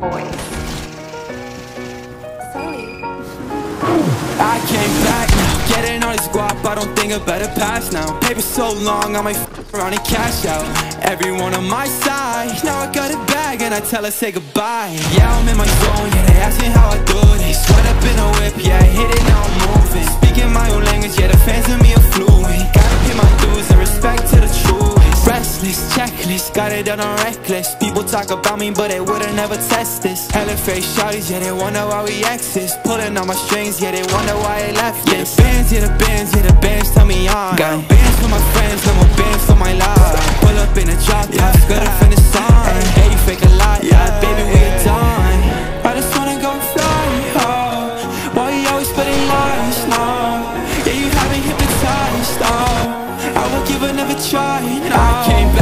boys. Sorry. I came back now, getting all this guap, I don't think I better pass now. Paper so long, I might f around and cash out. Everyone on my side, now I got it back and I tell her say goodbye. Yeah, I'm in my zone, yeah, they asking how I do this Sweat up in Restless, checklist, got it done on reckless. People talk about me, but they would've never test this. Hella face shawties, yeah, they wonder why we exes Pulling on my strings, yeah, they wonder why I left this Yeah, the bands, yeah, the bands, yeah, the bands tell me on. Got bands never, never try now. I came back